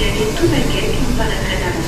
Il y avait tout un qui nous parlait à la